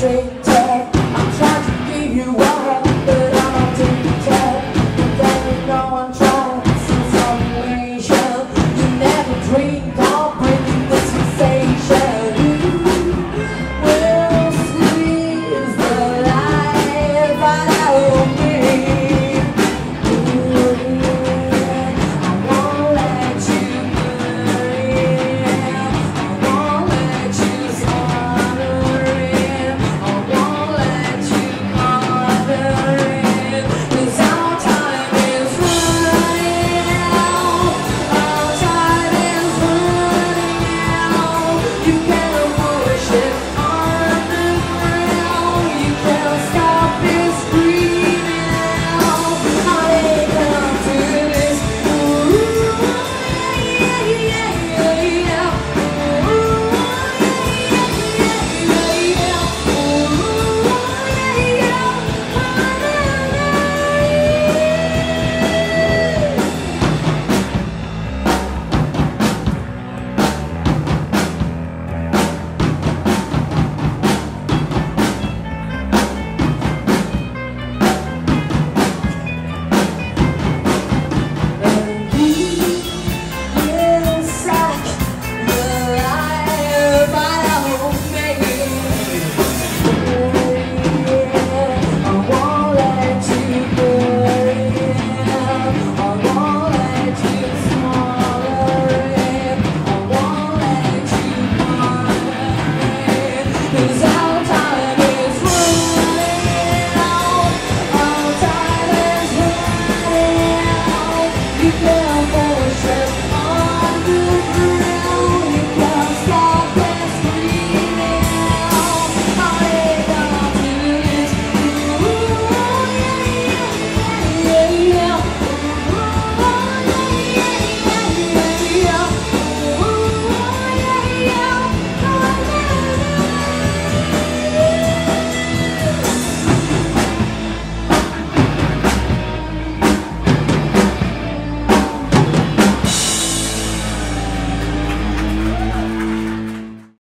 straight Our